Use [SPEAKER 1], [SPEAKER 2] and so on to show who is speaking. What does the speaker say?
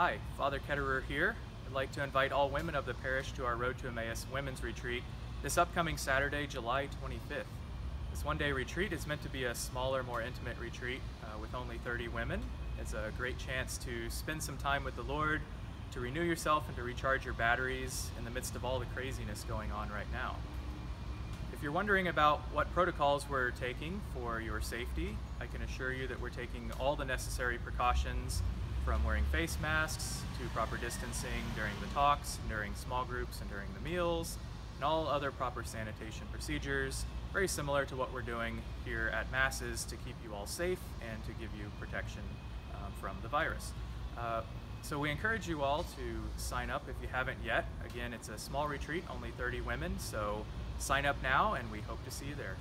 [SPEAKER 1] Hi, Father Ketterer here. I'd like to invite all women of the parish to our Road to Emmaus Women's Retreat this upcoming Saturday, July 25th. This one day retreat is meant to be a smaller, more intimate retreat uh, with only 30 women. It's a great chance to spend some time with the Lord, to renew yourself, and to recharge your batteries in the midst of all the craziness going on right now. If you're wondering about what protocols we're taking for your safety, I can assure you that we're taking all the necessary precautions from wearing face masks to proper distancing during the talks, during small groups, and during the meals, and all other proper sanitation procedures, very similar to what we're doing here at Masses to keep you all safe and to give you protection um, from the virus. Uh, so we encourage you all to sign up if you haven't yet. Again, it's a small retreat, only 30 women, so sign up now and we hope to see you there.